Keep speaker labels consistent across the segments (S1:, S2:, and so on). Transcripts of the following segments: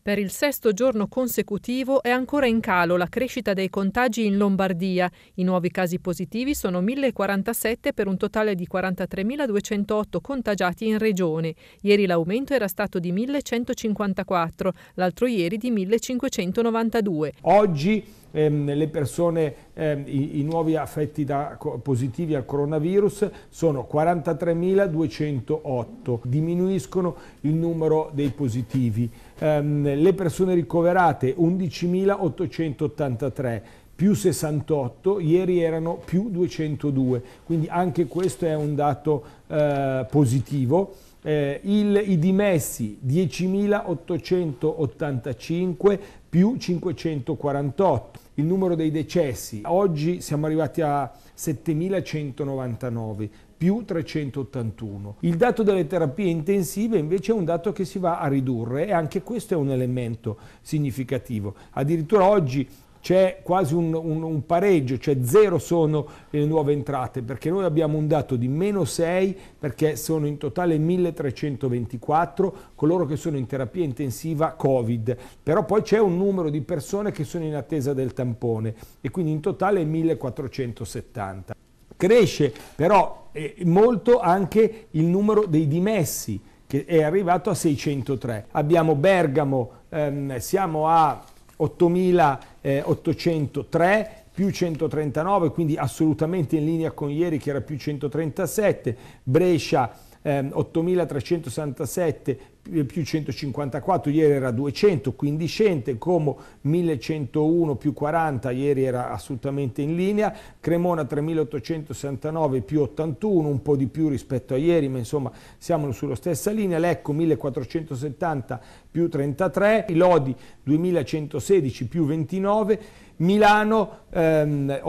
S1: Per il sesto giorno consecutivo è ancora in calo la crescita dei contagi in Lombardia. I nuovi casi positivi sono 1047 per un totale di 43.208 contagiati in regione. Ieri l'aumento era stato di 1154, l'altro ieri di 1592.
S2: Oggi ehm, le persone, ehm, i, i, nuovi affetti da, positivi al coronavirus sono 43.208, diminuiscono il numero dei positivi. Ehm, le persone ricoverate 11.883 più 68, ieri erano più 202, quindi anche questo è un dato eh, positivo. Eh, il, I dimessi 10.885 più 548. Il numero dei decessi, oggi siamo arrivati a 7.199 più 381. Il dato delle terapie intensive invece è un dato che si va a ridurre e anche questo è un elemento significativo. Addirittura oggi c'è quasi un, un, un, pareggio, cioè zero sono le nuove entrate, perché noi abbiamo un dato di meno 6, perché sono in totale 1324 coloro che sono in terapia intensiva Covid, però poi c'è un numero di persone che sono in attesa del tampone e quindi in totale 1470. Cresce però eh, molto anche il numero dei dimessi, che è arrivato a 603. Abbiamo Bergamo, ehm, siamo a 8.803 più 139, quindi assolutamente in linea con ieri che era più 137, Brescia eh, 8.367 più 154, ieri era 200, quindi scende, Como 1101 più 40, ieri era assolutamente in linea, Cremona 3869 più 81, un po' di più rispetto a ieri, ma insomma siamo sulla stessa linea, Lecco 1470 più 33, Lodi 2116 più 29, Milano ehm,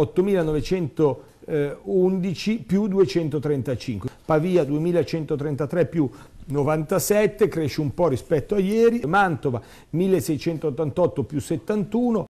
S2: 8911 più 235, Pavia 2133 più 97, cresce un po' rispetto a ieri, Mantova 1688 più 71,